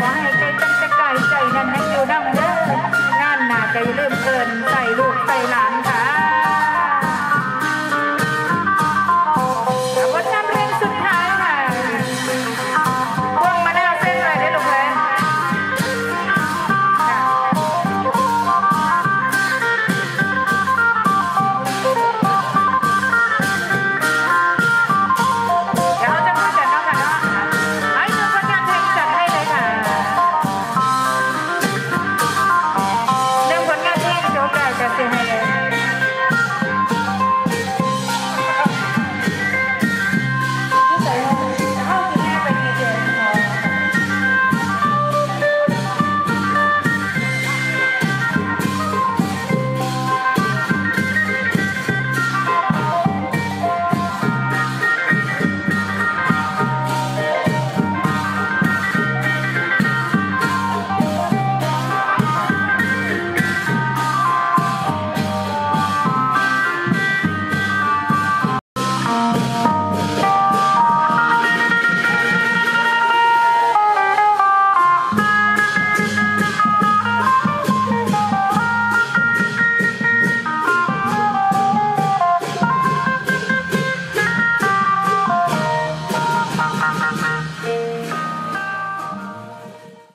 ขอให้ใจตั้งใจใจนั้นให้อยู่นั่งเด้อนั่นน่ะใจเริ่มเกินใส่ลูกใส่หลาน